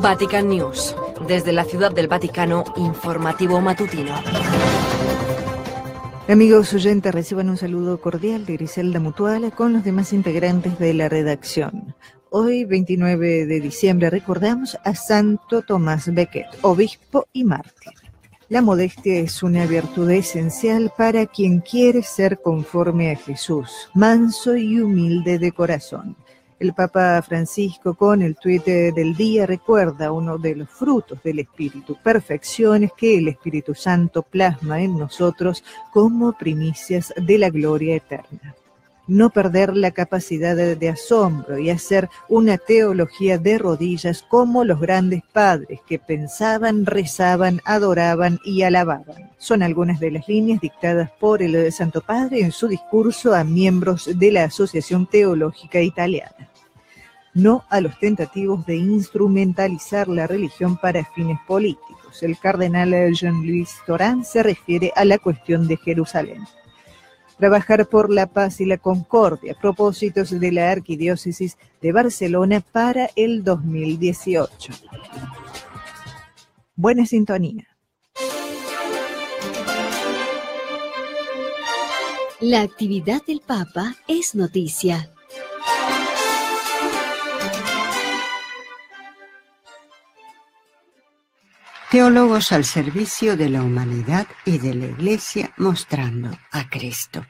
Vatican News. Desde la Ciudad del Vaticano, informativo matutino. Amigos oyentes, reciban un saludo cordial de Griselda Mutual con los demás integrantes de la redacción. Hoy, 29 de diciembre, recordamos a Santo Tomás Becket, obispo y mártir. La modestia es una virtud esencial para quien quiere ser conforme a Jesús, manso y humilde de corazón. El Papa Francisco con el tuit del día recuerda uno de los frutos del Espíritu, perfecciones que el Espíritu Santo plasma en nosotros como primicias de la gloria eterna. No perder la capacidad de, asombro y hacer una teología de rodillas como los grandes padres que pensaban, rezaban, adoraban y alababan. Son algunas de las líneas dictadas por el Santo Padre en su discurso a miembros de la Asociación Teológica Italiana no a los tentativos de instrumentalizar la religión para fines políticos. El cardenal Jean-Louis Torán se refiere a la cuestión de Jerusalén. Trabajar por la paz y la concordia, propósitos de la Arquidiócesis de Barcelona para el 2018. Buena sintonía. La actividad del Papa es noticia. Teólogos al servicio de la humanidad y de la Iglesia mostrando a Cristo.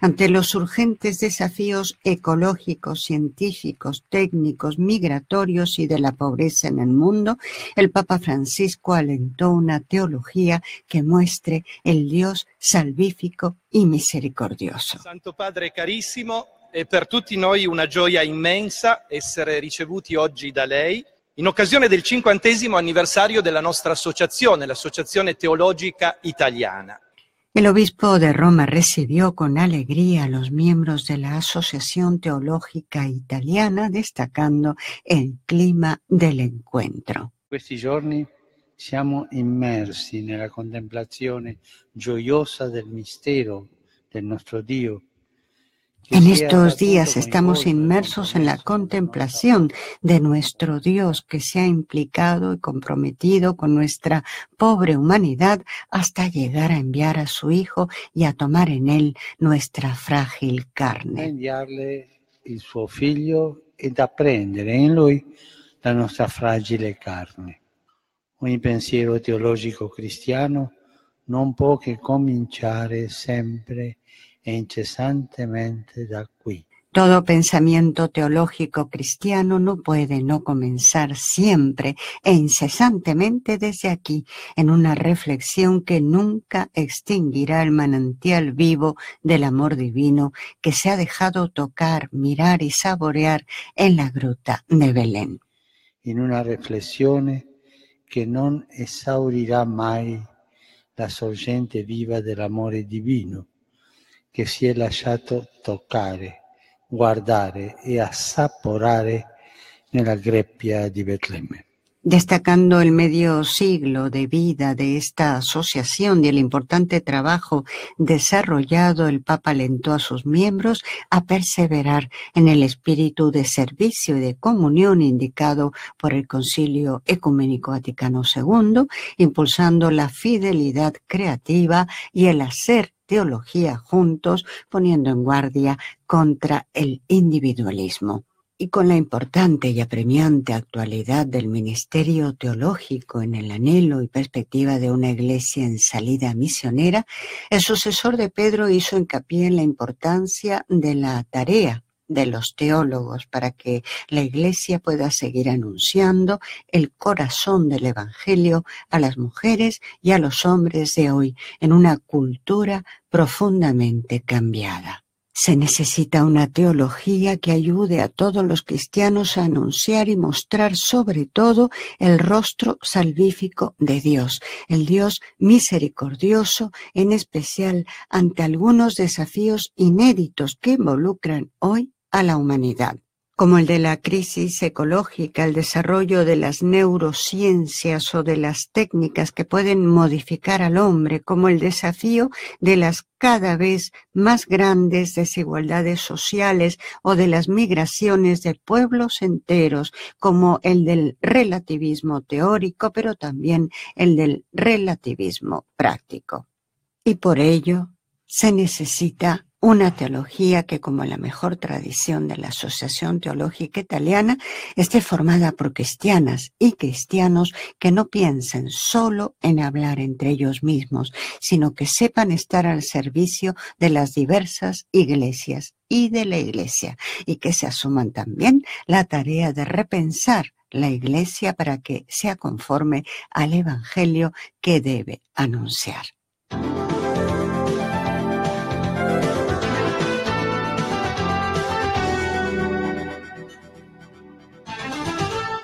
Ante los urgentes desafíos ecológicos, científicos, técnicos, migratorios y de la pobreza en el mundo, el Papa Francisco alentó una teología que muestre el Dios salvífico y misericordioso. Santo Padre carissimo, è per tutti noi una gioia immensa essere ricevuti oggi da lei in occasione del cinquantesimo anniversario della nostra associazione, l'Associazione Teologica Italiana. El obispo de Roma recibió con alegría a los miembros de la Asociación Teológica Italiana, destacando el clima del encuentro. Questi giorni siamo immersi nella contemplazione gioiosa del mistero del nostro Dio En estos días estamos inmersos en la contemplación de nuestro Dios que se ha implicado y comprometido con nuestra pobre humanidad hasta llegar a enviar a su Hijo y a tomar en él nuestra frágil carne. Enviarle il suo figlio ed apprendere in lui la nostra fragile carne. Ogni pensiero teologico cristiano non può che cominciare sempre e incesantemente da qui. Todo pensamiento teológico cristiano no puede no comenzar siempre e incesantemente desde aquí, en una reflexión que nunca extinguirá el manantial vivo del amor divino que se ha dejado tocar, mirar y saborear en la gruta de Belén. In una riflessione che non esaurirà mai la sorgente viva dell'amore divino si è lasciato toccare, guardare e assaporare nella greppia di Betlemme. Destacando el medio siglo de vida de esta asociación y el importante trabajo desarrollado, el Papa alentó a sus miembros a perseverar en el espíritu de servicio y de comunión indicado por el Concilio Ecuménico Vaticano II, impulsando la fidelidad creativa y el hacer teología juntos, poniendo en guardia contra el individualismo. Y con la importante y apremiante actualidad del ministerio teológico en el anhelo y perspectiva de una iglesia en salida misionera, el sucesor de Pedro hizo hincapié en la importancia de la tarea de los teólogos para que la Iglesia pueda seguir anunciando el corazón del Evangelio a las mujeres y a los hombres de hoy en una cultura profundamente cambiada. Se necesita una teología que ayude a todos los cristianos a anunciar y mostrar sobre todo el rostro salvífico de Dios, el Dios misericordioso, en especial ante algunos desafíos inéditos que involucran hoy a la humanidad, como el de la crisis ecológica, el desarrollo de las neurociencias o de las técnicas que pueden modificar al hombre, como el desafío de las cada vez más grandes desigualdades sociales o de las migraciones de pueblos enteros, como el del relativismo teórico, pero también el del relativismo práctico. Y por ello se necesita una teología que, como la mejor tradición de la Asociación Teológica Italiana, esté formada por cristianas y cristianos que no piensen solo en hablar entre ellos mismos, sino que sepan estar al servicio de las diversas iglesias y de la iglesia, y que se asuman también la tarea de repensar la iglesia para que sea conforme al Evangelio que debe anunciar.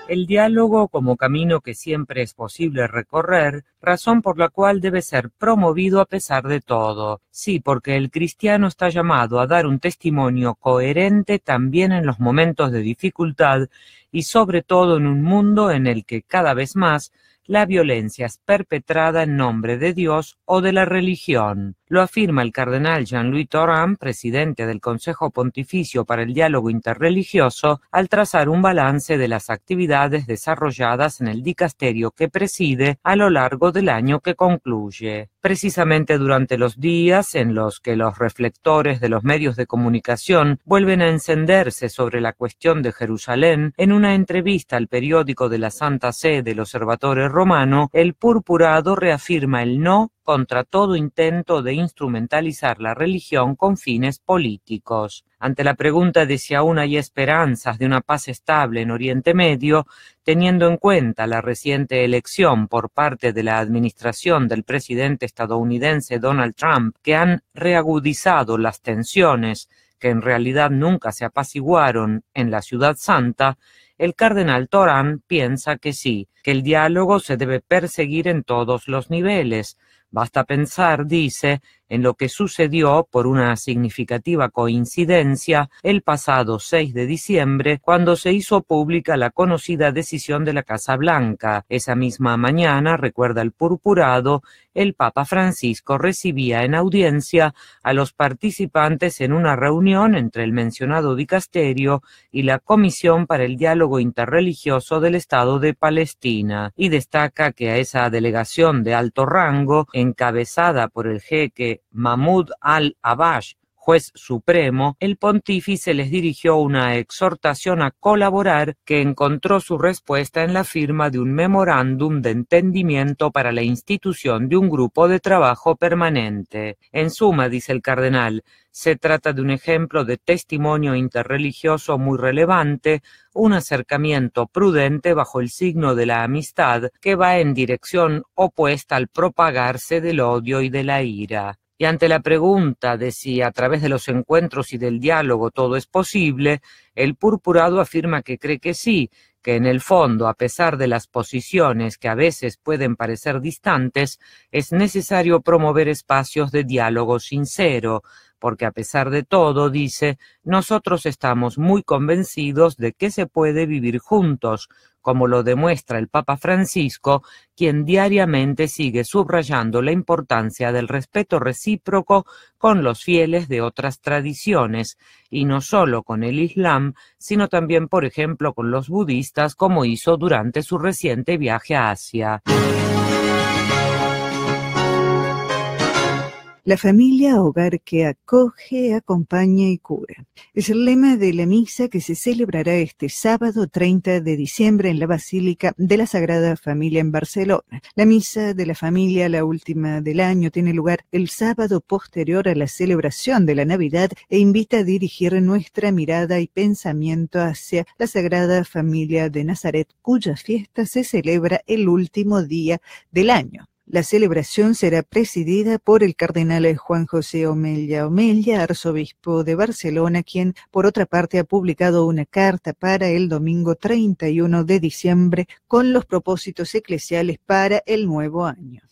El diálogo como camino que siempre es posible recorrer, razón por la cual debe ser promovido a pesar de todo. Sí, porque el cristiano está llamado a dar un testimonio coherente también en los momentos de dificultad y sobre todo en un mundo en el que cada vez más la violencia es perpetrada en nombre de Dios o de la religión. Lo afirma el cardenal Jean-Louis Thoran, presidente del Consejo Pontificio para el Diálogo Interreligioso, al trazar un balance de las actividades desarrolladas en el dicasterio que preside a lo largo del año que concluye. Precisamente durante los días en los que los reflectores de los medios de comunicación vuelven a encenderse sobre la cuestión de Jerusalén, en una entrevista al periódico de la Santa Sede del Observatorio Romano, el purpurado reafirma el no contra todo intento de instrumentalizar la religión con fines políticos. Ante la pregunta de si aún hay esperanzas de una paz estable en Oriente Medio, teniendo en cuenta la reciente elección por parte de la administración del presidente estadounidense Donald Trump, que han reagudizado las tensiones que en realidad nunca se apaciguaron en la Ciudad Santa, el cardenal Torán piensa que sí, que el diálogo se debe perseguir en todos los niveles, Basta pensar, dice, en lo que sucedió por una significativa coincidencia el pasado 6 de diciembre cuando se hizo pública la conocida decisión de la Casa Blanca. Esa misma mañana, recuerda el purpurado, el Papa Francisco recibía en audiencia a los participantes en una reunión entre el mencionado dicasterio y la Comisión para el Diálogo Interreligioso del Estado de Palestina y destaca que a esa delegación de alto rango, encabezada por el jeque Mahmoud al-Abash, juez supremo, el pontífice les dirigió una exhortación a colaborar que encontró su respuesta en la firma de un memorándum de entendimiento para la institución de un grupo de trabajo permanente. En suma, dice el cardenal, se trata de un ejemplo de testimonio interreligioso muy relevante, un acercamiento prudente bajo el signo de la amistad que va en dirección opuesta al propagarse del odio y de la ira. Y ante la pregunta de si a través de los encuentros y del diálogo todo es posible, el purpurado afirma que cree que sí, que en el fondo, a pesar de las posiciones que a veces pueden parecer distantes, es necesario promover espacios de diálogo sincero, porque a pesar de todo, dice, nosotros estamos muy convencidos de que se puede vivir juntos, como lo demuestra el Papa Francisco, quien diariamente sigue subrayando la importancia del respeto recíproco con los fieles de otras tradiciones, y no solo con el Islam, sino también, por ejemplo, con los budistas, como hizo durante su reciente viaje a Asia. La familia, hogar que acoge, acompaña y cura. Es el lema de la misa que se celebrará este sábado 30 de diciembre en la Basílica de la Sagrada Familia en Barcelona. La misa de la familia, la última del año, tiene lugar el sábado posterior a la celebración de la Navidad e invita a dirigir nuestra mirada y pensamiento hacia la Sagrada Familia de Nazaret, cuya fiesta se celebra el último día del año. La celebración será presidida por el cardenal Juan José Omelia Omelia, arzobispo de Barcelona, quien por otra parte ha publicado una carta para el domingo 31 de diciembre con los propósitos eclesiales para el nuevo año.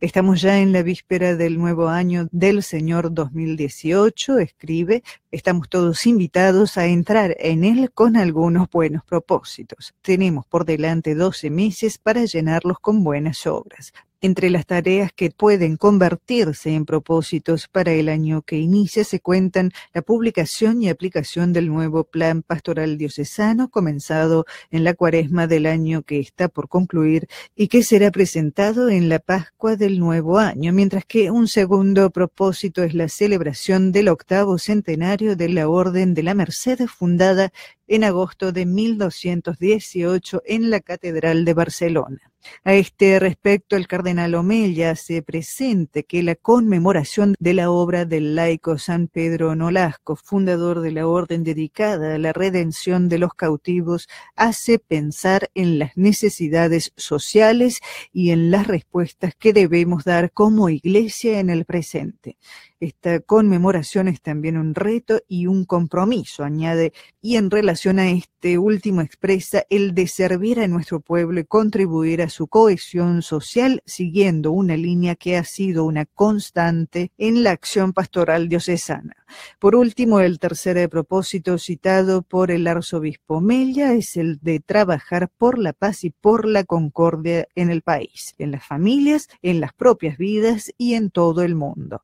Estamos ya en la víspera del nuevo año del Señor 2018, escribe, estamos todos invitados a entrar en él con algunos buenos propósitos. Tenemos por delante 12 meses para llenarlos con buenas obras entre las tareas que pueden convertirse en propósitos para el año que inicia se cuentan la publicación y aplicación del nuevo Plan Pastoral Diocesano comenzado en la cuaresma del año que está por concluir y que será presentado en la Pascua del nuevo año, mientras que un segundo propósito es la celebración del octavo centenario de la Orden de la Merced fundada en agosto de 1218 en la Catedral de Barcelona. A este respecto, el cardenal Omeya hace presente que la conmemoración de la obra del laico San Pedro Nolasco, fundador de la orden dedicada a la redención de los cautivos, hace pensar en las necesidades sociales y en las respuestas que debemos dar como iglesia en el presente. Esta conmemoración es también un reto y un compromiso, añade, y en relación a este último expresa el de servir a nuestro pueblo y contribuir a su cohesión social, siguiendo una línea que ha sido una constante en la acción pastoral diocesana. Por último, el tercer propósito citado por el arzobispo Mella es el de trabajar por la paz y por la concordia en el país, en las familias, en las propias vidas y en todo el mundo.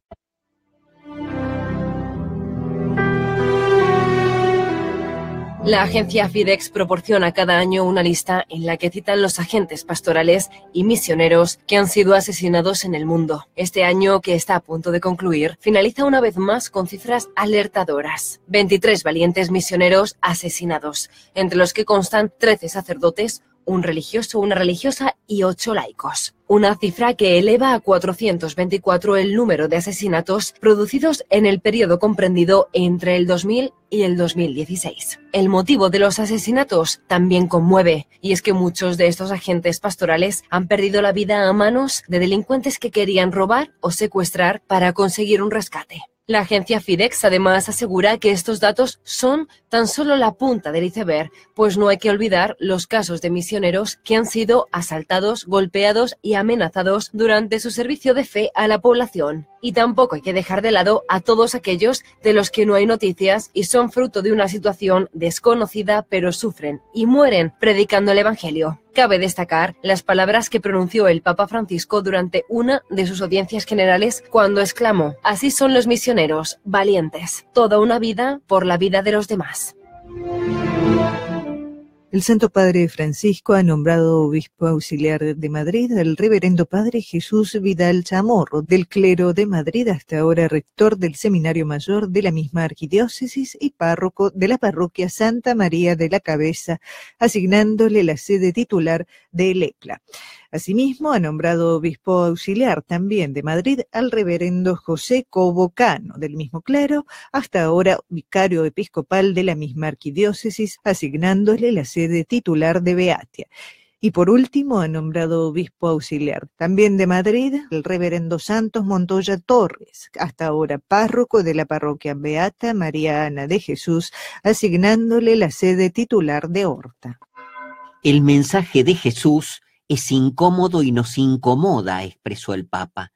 La agencia FIDEX proporciona cada año una lista en la que citan los agentes pastorales y misioneros que han sido asesinados en el mundo. Este año, que está a punto de concluir, finaliza una vez más con cifras alertadoras. 23 valientes misioneros asesinados, entre los que constan 13 sacerdotes, un religioso, una religiosa y ocho laicos. Una cifra que eleva a 424 el número de asesinatos producidos en el periodo comprendido entre el 2000 y el 2016. El motivo de los asesinatos también conmueve, y es que muchos de estos agentes pastorales han perdido la vida a manos de delincuentes que querían robar o secuestrar para conseguir un rescate. La agencia FIDEX además asegura que estos datos son tan solo la punta del iceberg, pues no hay que olvidar los casos de misioneros que han sido asaltados, golpeados y amenazados durante su servicio de fe a la población. Y tampoco hay que dejar de lado a todos aquellos de los que no hay noticias y son fruto de una situación desconocida, pero sufren y mueren predicando el Evangelio. Cabe destacar las palabras que pronunció el Papa Francisco durante una de sus audiencias generales cuando exclamó, Así son los misioneros, valientes, toda una vida por la vida de los demás. El Santo Padre Francisco ha nombrado obispo auxiliar de Madrid al reverendo Padre Jesús Vidal Chamorro, del clero de Madrid, hasta ahora rector del Seminario Mayor de la misma arquidiócesis y párroco de la parroquia Santa María de la Cabeza, asignándole la sede titular de Elecla. Asimismo, ha nombrado obispo auxiliar también de Madrid al reverendo José Cobocano, del mismo clero, hasta ahora vicario episcopal de la misma arquidiócesis, asignándole la sede titular de Beatia. Y por último, ha nombrado obispo auxiliar también de Madrid el reverendo Santos Montoya Torres, hasta ahora párroco de la parroquia Beata María Ana de Jesús, asignándole la sede titular de Horta. El mensaje de Jesús es incómodo y nos incomoda, expresó el Papa.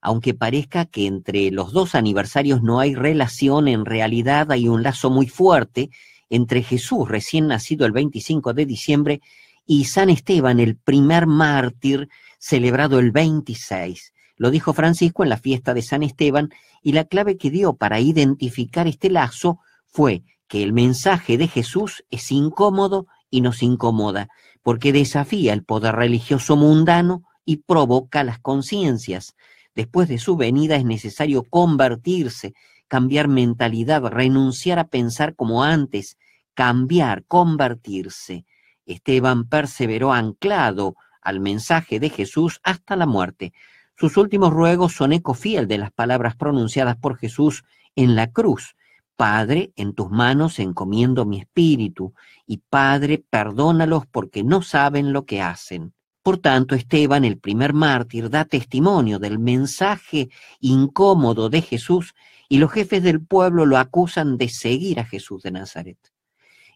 Aunque parezca que entre los dos aniversarios no hay relación, en realidad hay un lazo muy fuerte entre Jesús, recién nacido el 25 de diciembre, y San Esteban, el primer mártir, celebrado el 26. Lo dijo Francisco en la fiesta de San Esteban, y la clave que dio para identificar este lazo fue que el mensaje de Jesús es incómodo y nos incomoda porque desafía el poder religioso mundano y provoca las conciencias. Después de su venida es necesario convertirse, cambiar mentalidad, renunciar a pensar como antes, cambiar, convertirse. Esteban perseveró anclado al mensaje de Jesús hasta la muerte. Sus últimos ruegos son eco fiel de las palabras pronunciadas por Jesús en la cruz. Padre, en tus manos encomiendo mi espíritu, y Padre, perdónalos porque no saben lo que hacen. Por tanto, Esteban, el primer mártir, da testimonio del mensaje incómodo de Jesús y los jefes del pueblo lo acusan de seguir a Jesús de Nazaret.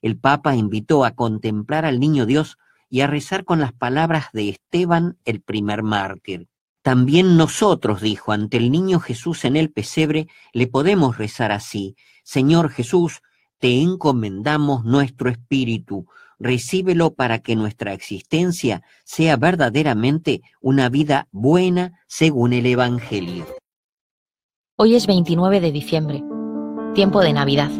El Papa invitó a contemplar al niño Dios y a rezar con las palabras de Esteban, el primer mártir. También nosotros, dijo, ante el niño Jesús en el pesebre, le podemos rezar así. Señor Jesús, te encomendamos nuestro espíritu, recíbelo para que nuestra existencia sea verdaderamente una vida buena según el Evangelio. Hoy es 29 de diciembre, tiempo de Navidad.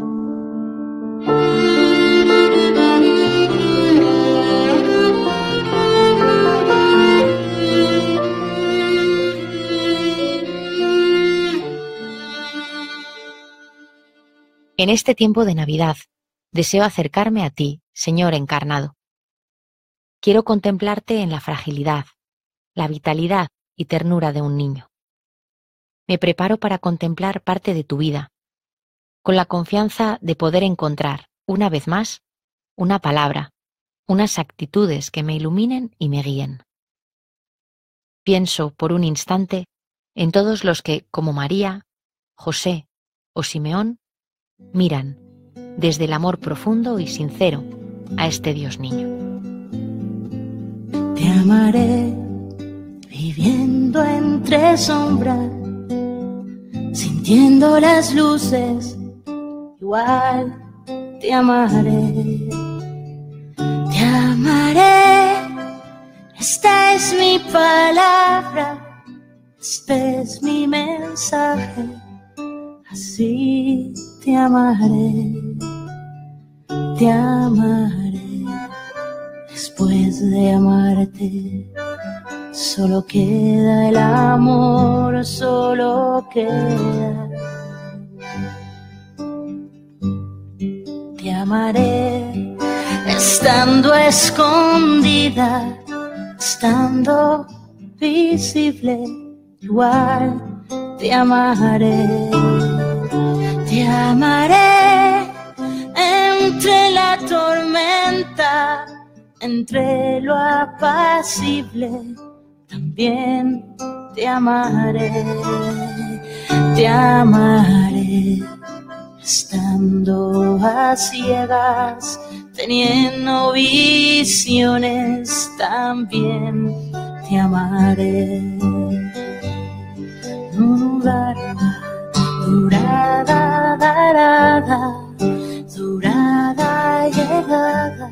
En este tiempo de Navidad, deseo acercarme a ti, Señor encarnado. Quiero contemplarte en la fragilidad, la vitalidad y ternura de un niño. Me preparo para contemplar parte de tu vida, con la confianza de poder encontrar, una vez más, una palabra, unas actitudes que me iluminen y me guíen. Pienso por un instante en todos los que, como María, José o Simeón, miran desde el amor profundo y sincero a este Dios niño. Te amaré viviendo entre sombras, sintiendo las luces, igual te amaré. Te amaré, esta es mi palabra, este es mi mensaje, así te amaré, te amaré. Después de amarte, solo queda el amor, solo queda. Te amaré, estando escondida, estando visible, igual te amaré te amaré entre la tormenta, entre lo apacible, también te amaré, te amaré, estando a ciegas, teniendo visiones, también te amaré. Durada, 돌아가 돌아가 예가가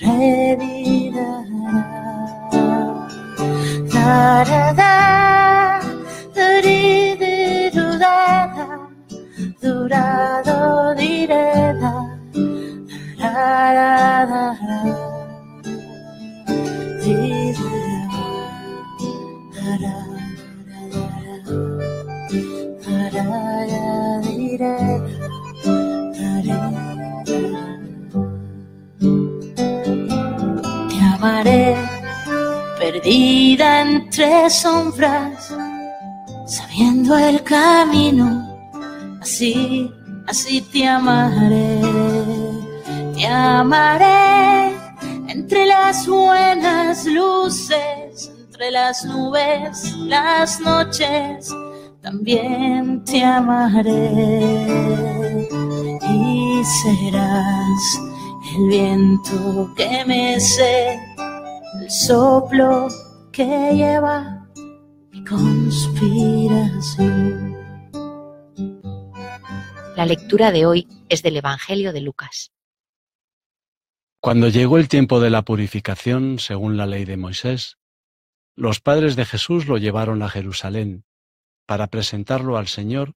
노래비 나라 날아가 우리들 돌아가 돌아던 이래다 나라라라 perdida entre sombras, sabiendo el camino, así, así te amaré, te amaré entre las buenas luces, entre las nubes, las noches también te amaré. Y serás el viento que mece, el soplo que lleva mi conspiración. La lectura de hoy es del Evangelio de Lucas. Cuando llegó el tiempo de la purificación, según la ley de Moisés, los padres de Jesús lo llevaron a Jerusalén para presentarlo al Señor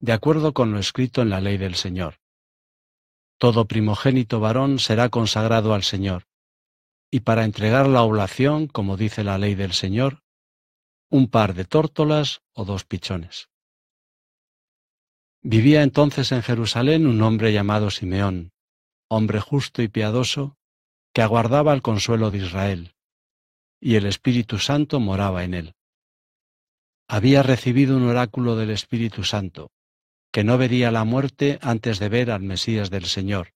de acuerdo con lo escrito en la ley del Señor. Todo primogénito varón será consagrado al Señor, y para entregar la oblación, como dice la ley del Señor, un par de tórtolas o dos pichones. Vivía entonces en Jerusalén un hombre llamado Simeón, hombre justo y piadoso, que aguardaba el consuelo de Israel, y el Espíritu Santo moraba en él había recibido un oráculo del Espíritu Santo, que no vería la muerte antes de ver al Mesías del Señor.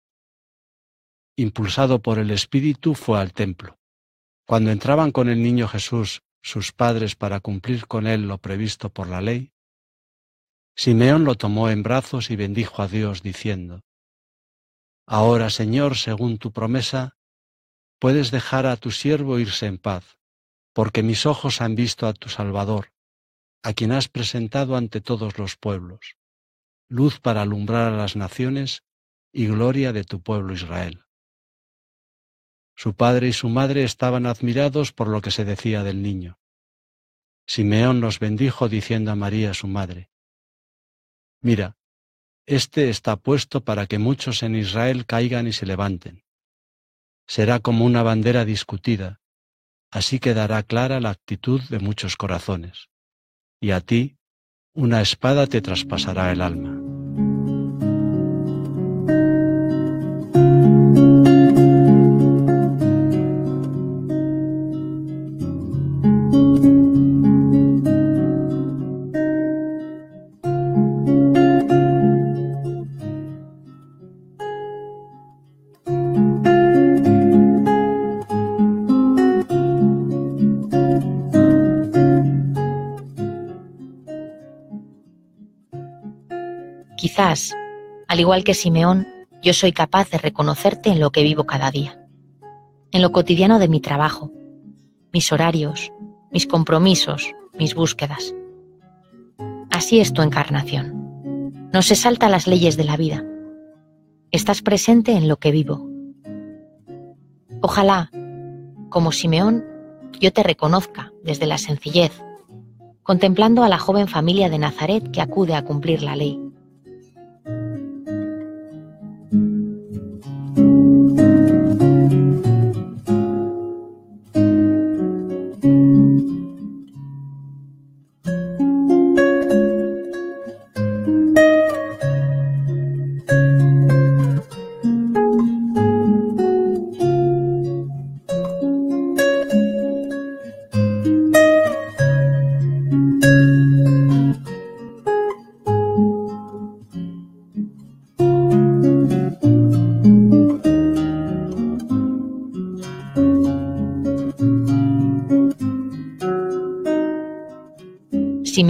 Impulsado por el Espíritu fue al templo. Cuando entraban con el niño Jesús sus padres para cumplir con él lo previsto por la ley, Simeón lo tomó en brazos y bendijo a Dios diciendo, Ahora, Señor, según tu promesa, puedes dejar a tu siervo irse en paz, porque mis ojos han visto a tu Salvador, a quien has presentado ante todos los pueblos, luz para alumbrar a las naciones y gloria de tu pueblo Israel. Su padre y su madre estaban admirados por lo que se decía del niño. Simeón nos bendijo diciendo a María su madre, Mira, este está puesto para que muchos en Israel caigan y se levanten. Será como una bandera discutida, así quedará clara la actitud de muchos corazones. Y a ti, una espada te traspasará el alma. Al igual que Simeón, yo soy capaz de reconocerte en lo que vivo cada día, en lo cotidiano de mi trabajo, mis horarios, mis compromisos, mis búsquedas. Así es tu encarnación. No se salta las leyes de la vida. Estás presente en lo que vivo. Ojalá, como Simeón, yo te reconozca desde la sencillez, contemplando a la joven familia de Nazaret que acude a cumplir la ley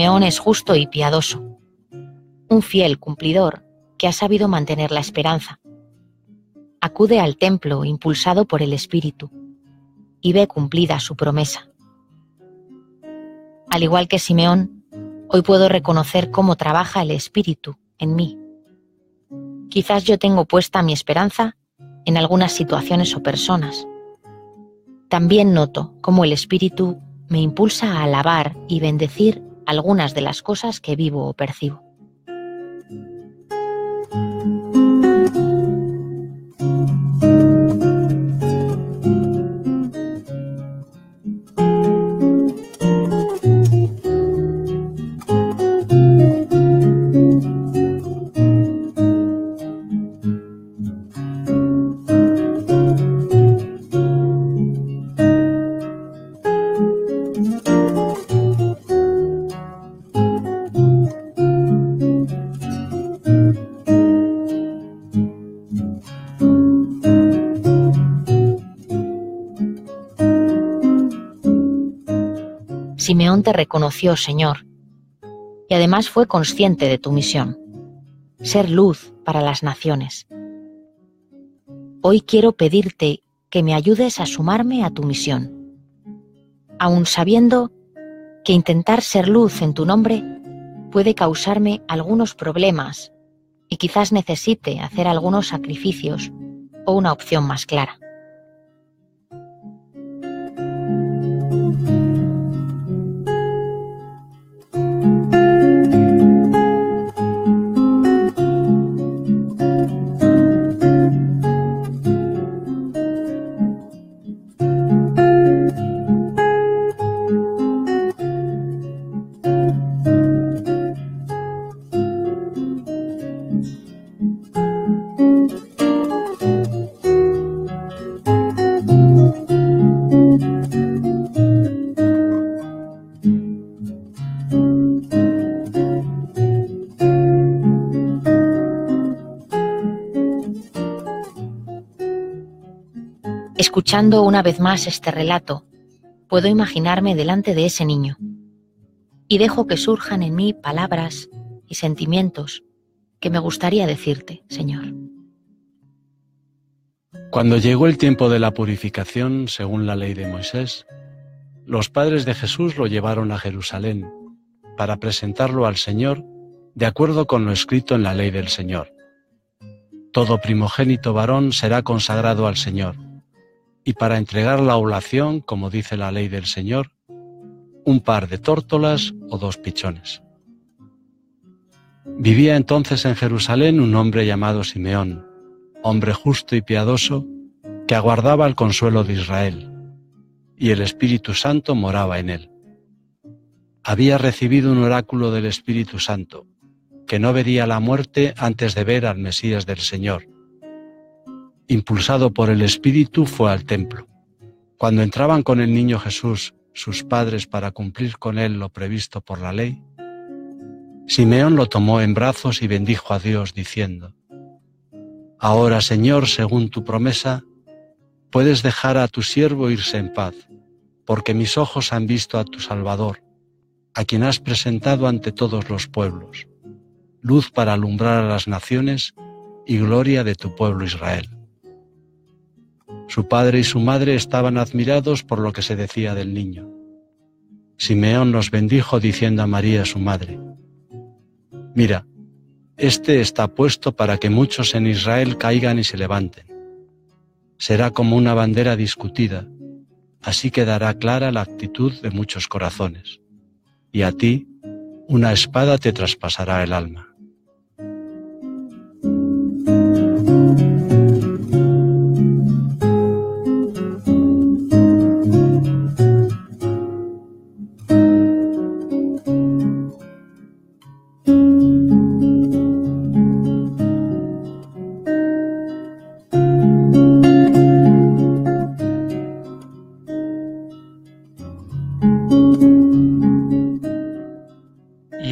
Simeón es justo y piadoso, un fiel cumplidor que ha sabido mantener la esperanza. Acude al templo impulsado por el Espíritu y ve cumplida su promesa. Al igual que Simeón, hoy puedo reconocer cómo trabaja el Espíritu en mí. Quizás yo tengo puesta mi esperanza en algunas situaciones o personas. También noto cómo el Espíritu me impulsa a alabar y bendecir algunas de las cosas que vivo o percibo. Simeón te reconoció, Señor, y además fue consciente de tu misión, ser luz para las naciones. Hoy quiero pedirte que me ayudes a sumarme a tu misión, aun sabiendo que intentar ser luz en tu nombre puede causarme algunos problemas y quizás necesite hacer algunos sacrificios o una opción más clara. Escuchando una vez más este relato, puedo imaginarme delante de ese niño y dejo que surjan en mí palabras y sentimientos que me gustaría decirte, Señor. Cuando llegó el tiempo de la purificación, según la ley de Moisés, Los padres de Jesús lo llevaron a Jerusalén para presentarlo al Señor de acuerdo con lo escrito en la ley del Señor. Todo primogénito varón será consagrado al Señor, y para entregar la oblación, como dice la ley del Señor, un par de tórtolas o dos pichones. Vivía entonces en Jerusalén un hombre llamado Simeón, hombre justo y piadoso, que aguardaba el consuelo de Israel, y el Espíritu Santo moraba en él. Había recibido un oráculo del Espíritu Santo, que no vería la muerte antes de ver al Mesías del Señor. Impulsado por el Espíritu fue al templo. Cuando entraban con el niño Jesús sus padres para cumplir con él lo previsto por la ley, Simeón lo tomó en brazos y bendijo a Dios diciendo, Ahora, Señor, según tu promesa, puedes dejar a tu siervo irse en paz, porque mis ojos han visto a tu Salvador, a quien has presentado ante todos los pueblos, luz para alumbrar a las naciones y gloria de tu pueblo Israel. Su padre y su madre estaban admirados por lo que se decía del niño. Simeón los bendijo diciendo a María su madre, Mira, este está puesto para que muchos en Israel caigan y se levanten. Será como una bandera discutida, así quedará clara la actitud de muchos corazones. Y a ti una espada te traspasará el alma.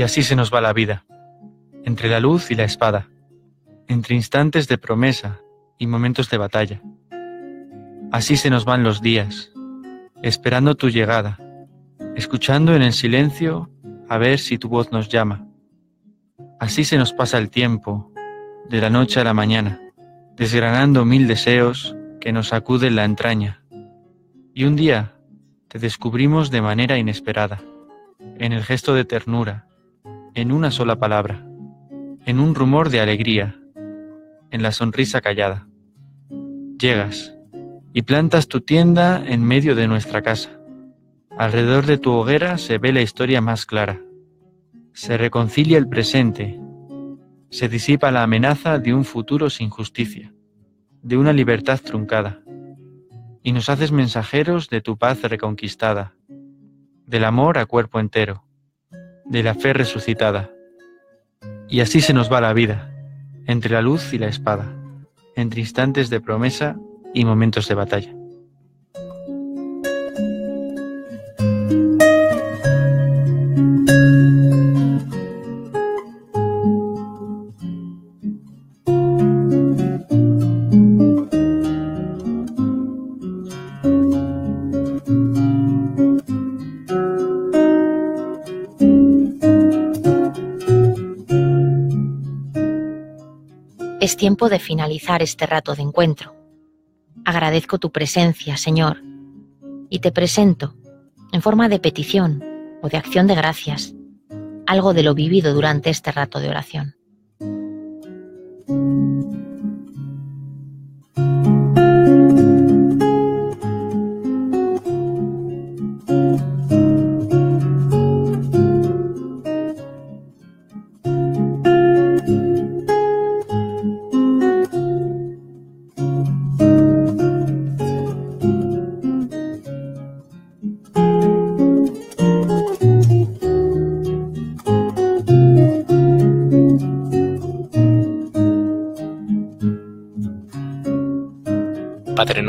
Así se nos va la vida, entre la luz y la espada, entre instantes de promesa y momentos de batalla. Así se nos van los días, esperando tu llegada, escuchando en el silencio a ver si tu voz nos llama. Así se nos pasa el tiempo, de la noche a la mañana, desgranando mil deseos que nos sacuden la entraña. Y un día te descubrimos de manera inesperada, en el gesto de ternura, en una sola palabra, en un rumor de alegría, en la sonrisa callada. Llegas y plantas tu tienda en medio de nuestra casa. Alrededor de tu hoguera se ve la historia más clara. Se reconcilia el presente. Se disipa la amenaza de un futuro sin justicia, de una libertad truncada. Y nos haces mensajeros de tu paz reconquistada, del amor a cuerpo entero de la fe resucitada. Y así se nos va la vida, entre la luz y la espada, entre instantes de promesa y momentos de batalla. Es tiempo de finalizar este rato de encuentro. Agradezco tu presencia, Señor, y te presento, en forma de petición o de acción de gracias, algo de lo vivido durante este rato de oración.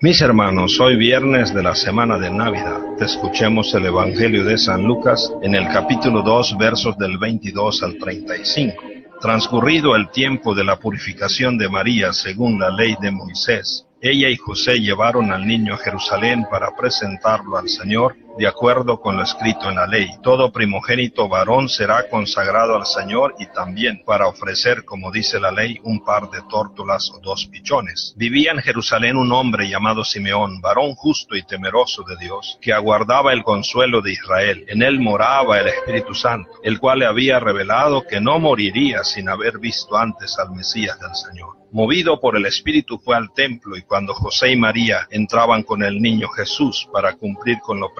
Mis hermanos, hoy viernes de la semana de Navidad, escuchemos el Evangelio de San Lucas en el capítulo 2, versos del 22 al 35. Transcurrido el tiempo de la purificación de María según la ley de Moisés, ella y José llevaron al niño a Jerusalén para presentarlo al Señor de acuerdo con lo escrito en la ley. Todo primogénito varón será consagrado al Señor y también para ofrecer, como dice la ley, un par de tórtolas o dos pichones. Vivía en Jerusalén un hombre llamado Simeón, varón justo y temeroso de Dios, que aguardaba el consuelo de Israel. En él moraba el Espíritu Santo, el cual le había revelado que no moriría sin haber visto antes al Mesías del Señor. Movido por el Espíritu fue al templo y cuando José y María entraban con el niño Jesús para cumplir con lo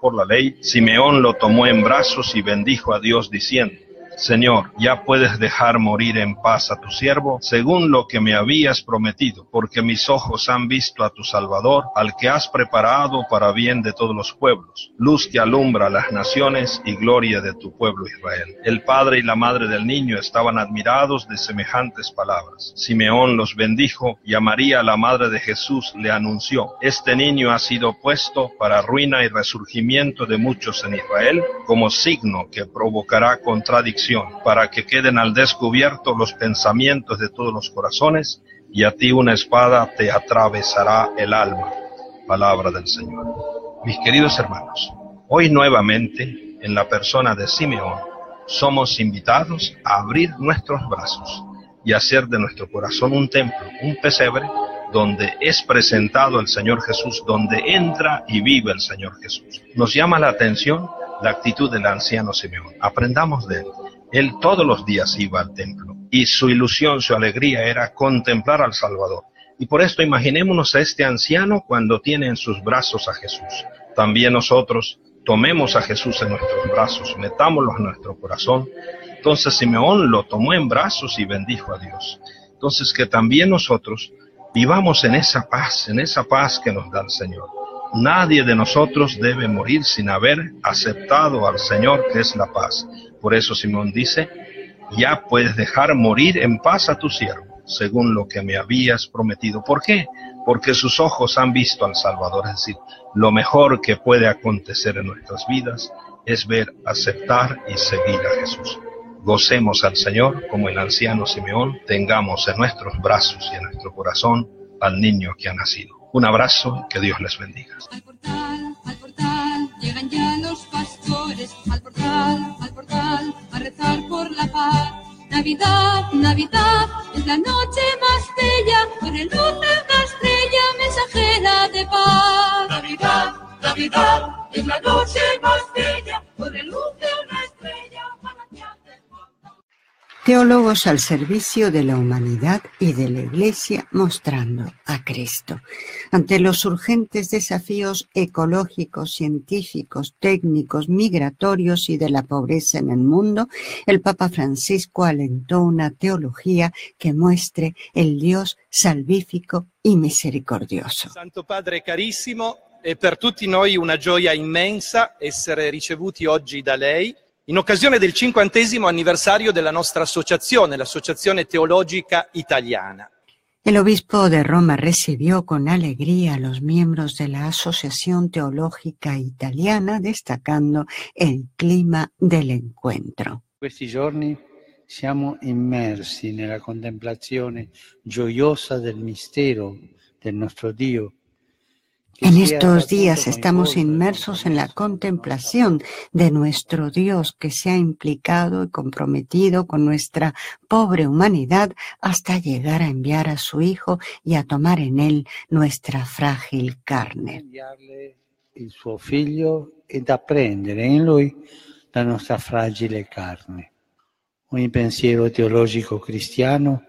por la ley, Simeón lo tomó en brazos y bendijo a Dios diciendo, Señor, ya puedes dejar morir en paz a tu siervo, según lo que me habías prometido, porque mis ojos han visto a tu Salvador, al que has preparado para bien de todos los pueblos, luz que alumbra las naciones y gloria de tu pueblo Israel. El padre y la madre del niño estaban admirados de semejantes palabras. Simeón los bendijo y a María, la madre de Jesús, le anunció, este niño ha sido puesto para ruina y resurgimiento de muchos en Israel, como signo que provocará contradicción para que queden al descubierto los pensamientos de todos los corazones, y a ti una espada te atravesará el alma. Palabra del Señor. Mis queridos hermanos, hoy nuevamente, en la persona de Simeón, somos invitados a abrir nuestros brazos y hacer de nuestro corazón un templo, un pesebre, donde es presentado el Señor Jesús, donde entra y vive el Señor Jesús. Nos llama la atención la actitud del anciano Simeón. Aprendamos de él. Él todos los días iba al templo y su ilusión, su alegría era contemplar al Salvador. Y por esto imaginémonos a este anciano cuando tiene en sus brazos a Jesús. También nosotros tomemos a Jesús en nuestros brazos, metámoslo en nuestro corazón. Entonces Simeón lo tomó en brazos y bendijo a Dios. Entonces que también nosotros vivamos en esa paz, en esa paz que nos da el Señor. Nadie de nosotros debe morir sin haber aceptado al Señor que es la paz. Por eso Simón dice, ya puedes dejar morir en paz a tu siervo, según lo que me habías prometido. ¿Por qué? Porque sus ojos han visto al Salvador. Es decir, lo mejor que puede acontecer en nuestras vidas es ver, aceptar y seguir a Jesús. Gocemos al Señor como el anciano Simeón, tengamos en nuestros brazos y en nuestro corazón al niño que ha nacido. Un abrazo, que Dios les bendiga. Portal, a rezar por la paz. Navidad, Navidad, es la noche más bella, con el luz de una estrella mensajera de paz. Navidad, Navidad, es la noche más bella, con el luz de Teólogos al servicio de la humanidad y de la Iglesia mostrando a Cristo. Ante los urgentes desafíos ecológicos, científicos, técnicos, migratorios y de la pobreza en el mundo, el Papa Francisco alentó una teología que muestre el Dios salvífico y misericordioso. Santo Padre carissimo, è per tutti noi una gioia immensa essere ricevuti oggi da lei in occasione del cinquantesimo anniversario della nostra associazione, l'Associazione Teologica Italiana. El obispo de Roma recibió con alegría a los miembros de la Asociación Teológica Italiana, destacando el clima del encuentro. Questi giorni siamo immersi nella contemplazione gioiosa del mistero del nostro Dio. En estos días estamos inmersos en la contemplación de nuestro Dios que se ha implicado y comprometido con nuestra pobre humanidad hasta llegar a enviar a su Hijo y a tomar en él nuestra frágil carne. il suo figlio ed apprendere in lui la nostra fragile carne. Ogni pensiero teologico cristiano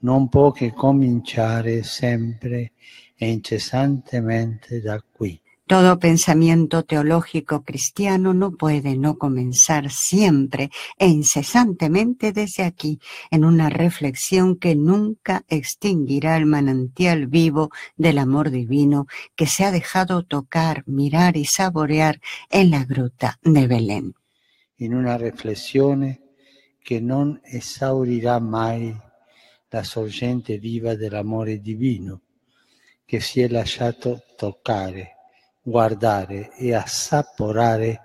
non può che cominciare sempre e incessantemente da qui. Todo pensamiento teológico cristiano no puede no comenzar siempre e incesantemente desde aquí, en una reflexión que nunca extinguirá el manantial vivo del amor divino que se ha dejado tocar, mirar y saborear en la gruta de Belén. In una riflessione che non esaurirà mai la sorgente viva dell'amore divino si guardare e assaporare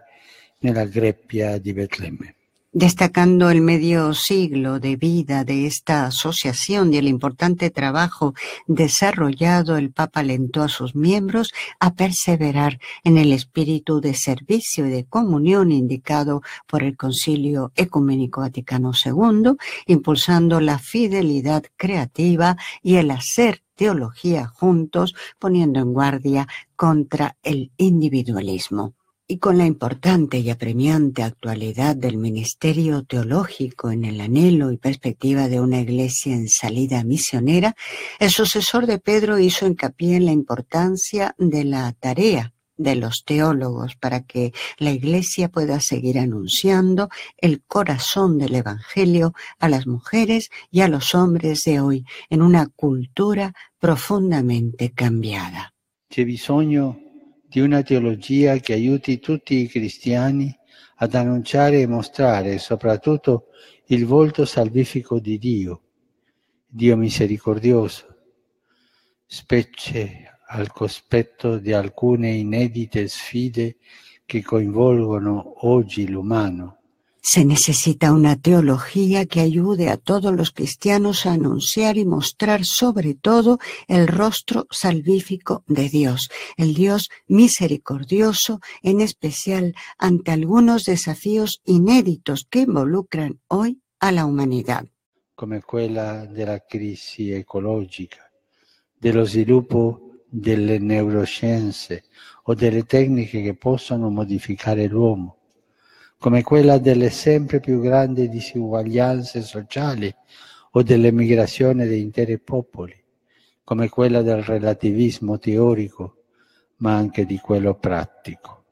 nella greppia di Betlemme. destacando el medio siglo de vida de esta asociación y el importante trabajo desarrollado, el Papa alentó a sus miembros a perseverar en el espíritu de servicio y de comunión indicado por el Concilio Ecuménico Vaticano II, impulsando la fidelidad creativa y el hacer teología juntos, poniendo en guardia contra el individualismo. Y con la importante y apremiante actualidad del ministerio teológico en el anhelo y perspectiva de una iglesia en salida misionera, el sucesor de Pedro hizo hincapié en la importancia de la tarea de los teólogos para que la iglesia pueda seguir anunciando el corazón del Evangelio a las mujeres y a los hombres de hoy en una cultura profundamente cambiada. C'è bisogno di una teologia che aiuti tutti i cristiani ad annunciare e mostrare soprattutto il volto salvifico di Dio, Dio misericordioso, specie al cospetto di alcune inedite sfide che coinvolgono oggi l'umano. Se necesita una teología que ayude a todos los cristianos a anunciar y mostrar sobre todo el rostro salvífico de Dios, el Dios misericordioso, en especial ante algunos desafíos inéditos que involucran hoy a la humanidad. come quella della crisi ecologica, dello sviluppo delle neuroscienze o delle tecniche che possono modificare l'uomo, come quella delle sempre più grandi disuguaglianze sociali o dell'emigrazione di interi popoli, come quella del relativismo teorico, ma anche di quello pratico.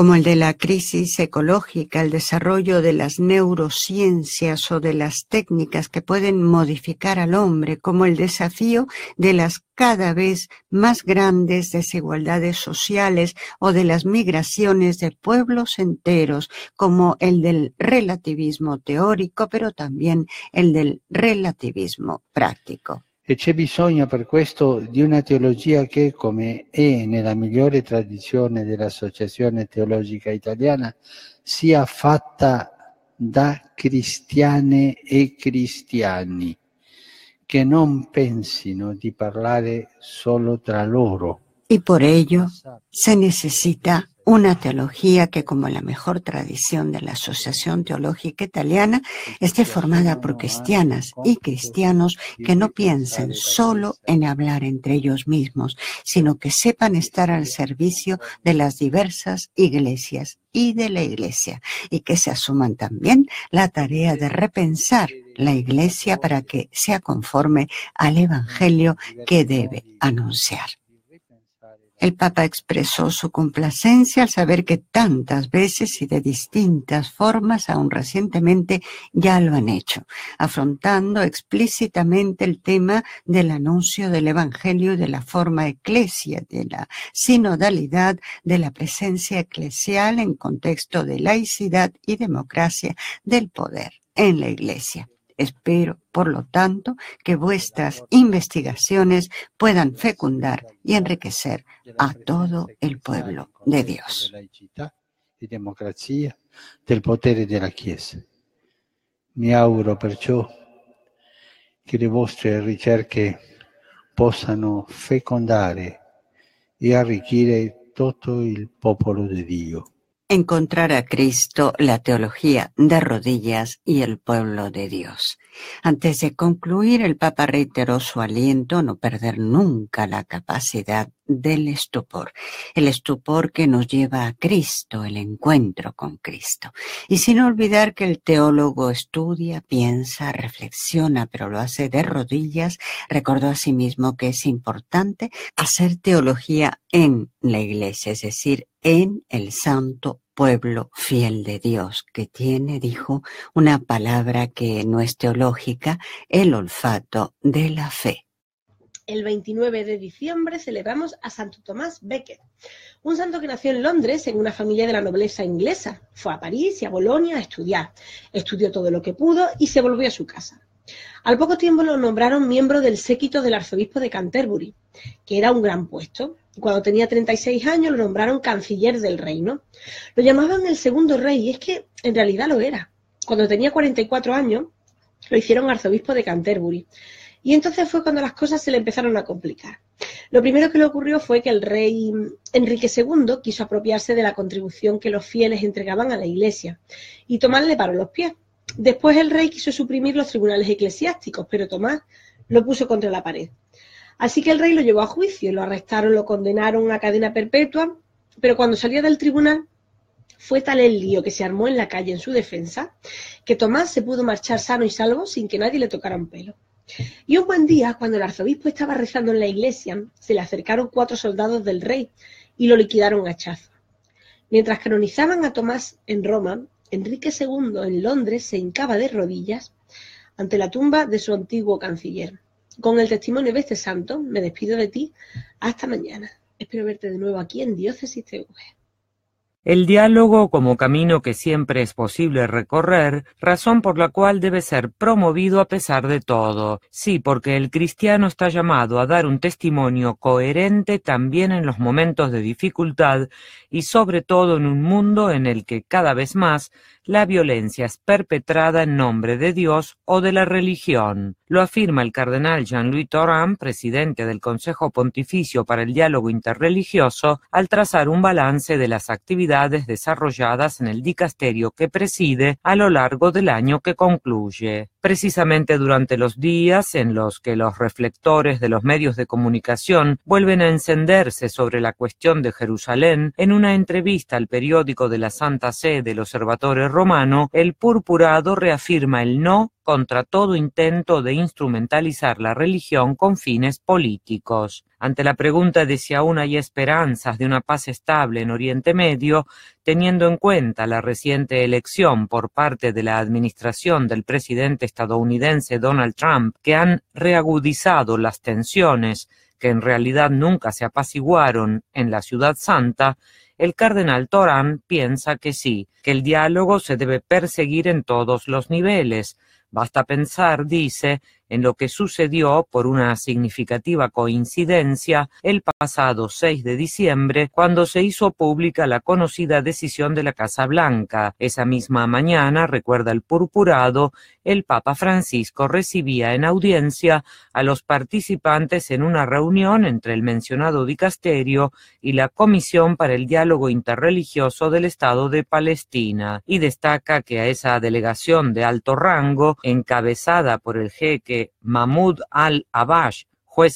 Como el de la crisis ecológica, el desarrollo de las neurociencias o de las técnicas que pueden modificar al hombre, como el desafío de las cada vez más grandes desigualdades sociales o de las migraciones de pueblos enteros, como el del relativismo teórico, pero también el del relativismo práctico. E c'è bisogno per questo di una teologia che, come è nella migliore tradizione dell'Associazione Teologica Italiana, sia fatta da cristiane e cristiani, che non pensino di parlare solo tra loro. Y por ello se necesita una teología que, como la mejor tradición de la Asociación Teológica Italiana, esté formada por cristianas y cristianos que no piensen solo en hablar entre ellos mismos, sino que sepan estar al servicio de las diversas iglesias y de la iglesia, y que se asuman también la tarea de repensar la iglesia para que sea conforme al Evangelio que debe anunciar. El Papa expresó su complacencia al saber que tantas veces y de distintas formas, aún recientemente, ya lo han hecho, afrontando explícitamente el tema del anuncio del Evangelio y de la forma eclesia, de la sinodalidad, de la presencia eclesial en contexto de laicidad y democracia del poder en la Iglesia. Espero, por lo tanto, que vuestras investigaciones puedan fecundar y enriquecer a todo el pueblo de Dios. E democrazia, del potere della Chiesa. Mi auguro perciò che le vostre ricerche possano fecondare e arricchire tutto il popolo di Dio. Encontrar a Cristo, la teología de rodillas y el pueblo de Dios. Antes de concluir, el Papa reiteró su aliento a no perder nunca la capacidad del estupor, el estupor que nos lleva a Cristo, el encuentro con Cristo. Y sin olvidar que el teólogo estudia, piensa, reflexiona, pero lo hace de rodillas, recordó a sí mismo que es importante hacer teología en la iglesia, es decir, en el santo pueblo fiel de Dios, que tiene, dijo, una palabra que no es teológica, el olfato de la fe. El 29 de diciembre celebramos a Santo Tomás Becket, un santo que nació en Londres en una familia de la nobleza inglesa. Fue a París y a Bolonia a estudiar. Estudió todo lo que pudo y se volvió a su casa. Al poco tiempo lo nombraron miembro del séquito del arzobispo de Canterbury, que era un gran puesto. Cuando tenía 36 años lo nombraron canciller del reino. Lo llamaban el segundo rey y es que en realidad lo era. Cuando tenía 44 años lo hicieron arzobispo de Canterbury. Y entonces fue cuando las cosas se le empezaron a complicar. Lo primero que le ocurrió fue que el rey Enrique II quiso apropiarse de la contribución que los fieles entregaban a la iglesia y tomarle para los pies. Después el rey quiso suprimir los tribunales eclesiásticos, pero Tomás lo puso contra la pared. Así que el rey lo llevó a juicio, lo arrestaron, lo condenaron a cadena perpetua, pero cuando salió del tribunal fue tal el lío que se armó en la calle en su defensa que Tomás se pudo marchar sano y salvo sin que nadie le tocara un pelo. Y un buen día, cuando el arzobispo estaba rezando en la iglesia, se le acercaron cuatro soldados del rey y lo liquidaron a hachazo. Mientras canonizaban a Tomás en Roma, Enrique II en Londres se hincaba de rodillas ante la tumba de su antiguo canciller. Con el testimonio de este santo, me despido de ti. Hasta mañana. Espero verte de nuevo aquí en Diócesis TV. El diálogo como camino que siempre es posible recorrer, razón por la cual debe ser promovido a pesar de todo. Sí, porque el cristiano está llamado a dar un testimonio coherente también en los momentos de dificultad y sobre todo en un mundo en el que cada vez más la violencia es perpetrada en nombre de Dios o de la religión. Lo afirma el cardenal Jean-Louis Thoran, presidente del Consejo Pontificio para el Diálogo Interreligioso, al trazar un balance de las actividades desarrolladas en el dicasterio que preside a lo largo del año que concluye. Precisamente durante los días en los que los reflectores de los medios de comunicación vuelven a encenderse sobre la cuestión de Jerusalén, en una entrevista al periódico de la Santa Sede, el Observatorio Romano, el purpurado reafirma el no contra todo intento de instrumentalizar la religión con fines políticos. Ante la pregunta de si aún hay esperanzas de una paz estable en Oriente Medio, teniendo en cuenta la reciente elección por parte de la administración del presidente estadounidense Donald Trump, que han reagudizado las tensiones que en realidad nunca se apaciguaron en la Ciudad Santa, el cardenal Torán piensa que sí, que el diálogo se debe perseguir en todos los niveles, Basta pensar, dice, en lo que sucedió por una significativa coincidencia el pasado 6 de diciembre cuando se hizo pública la conocida decisión de la Casa Blanca. Esa misma mañana, recuerda el purpurado, el Papa Francisco recibía en audiencia a los participantes en una reunión entre el mencionado dicasterio y la Comisión para el Diálogo Interreligioso del Estado de Palestina y destaca que a esa delegación de alto rango, encabezada por el jeque Mahmoud al-Abash,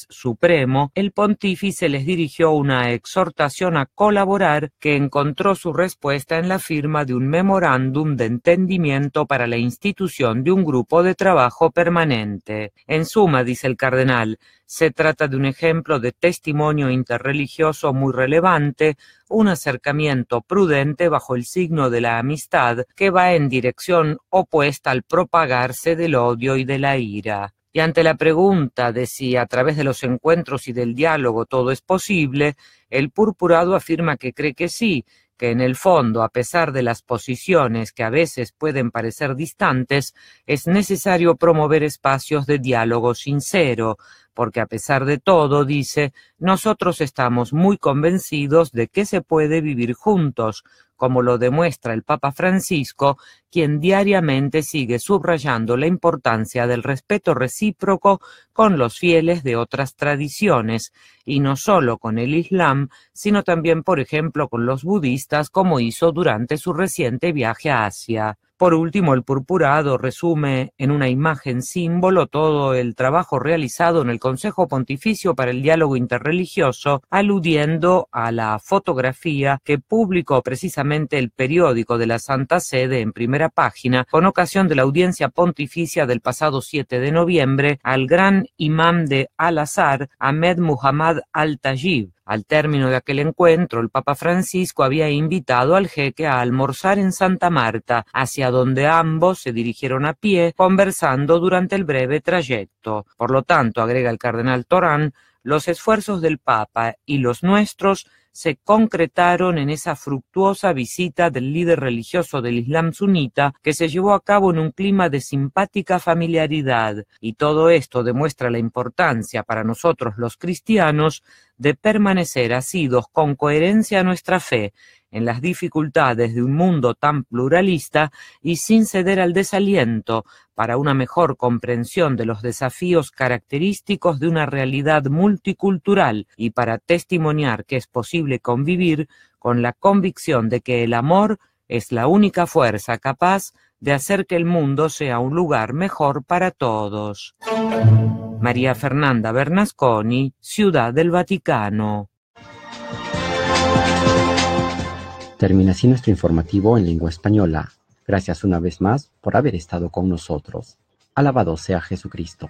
supremo, el pontífice les dirigió una exhortación a colaborar que encontró su respuesta en la firma de un memorándum de entendimiento para la institución de un grupo de trabajo permanente. En suma, dice el cardenal, se trata de un ejemplo de testimonio interreligioso muy relevante, un acercamiento prudente bajo el signo de la amistad que va en dirección opuesta al propagarse del odio y de la ira. Y ante la pregunta de si a través de los encuentros y del diálogo todo es posible, el purpurado afirma que cree que sí, que en el fondo, a pesar de las posiciones que a veces pueden parecer distantes, es necesario promover espacios de diálogo sincero, porque a pesar de todo, dice, nosotros estamos muy convencidos de que se puede vivir juntos, como lo demuestra el Papa Francisco, quien diariamente sigue subrayando la importancia del respeto recíproco con los fieles de otras tradiciones, y no solo con el Islam, sino también, por ejemplo, con los budistas, como hizo durante su reciente viaje a Asia. Por último, el purpurado resume en una imagen símbolo todo el trabajo realizado en el Consejo Pontificio para el Diálogo Interreligioso, aludiendo a la fotografía que publicó precisamente el periódico de la Santa Sede en primera página con ocasión de la audiencia pontificia del pasado 7 de noviembre al gran imán de Al-Azhar, Ahmed Muhammad al-Tajib, al término de aquel encuentro, el Papa Francisco había invitado al jeque a almorzar en Santa Marta, hacia donde ambos se dirigieron a pie, conversando durante el breve trayecto. Por lo tanto, agrega el cardenal Torán, los esfuerzos del Papa y los nuestros se concretaron en esa fructuosa visita del líder religioso del Islam sunita que se llevó a cabo en un clima de simpática familiaridad, y todo esto demuestra la importancia para nosotros los cristianos de permanecer asidos con coherencia a nuestra fe en las dificultades de un mundo tan pluralista y sin ceder al desaliento para una mejor comprensión de los desafíos característicos de una realidad multicultural y para testimoniar que es posible convivir con la convicción de que el amor es la única fuerza capaz de hacer que el mundo sea un lugar mejor para todos. María Fernanda Bernasconi, Ciudad del Vaticano. Termina así nuestro informativo en lengua española. Gracias una vez más por haber estado con nosotros. Alabado sea Jesucristo.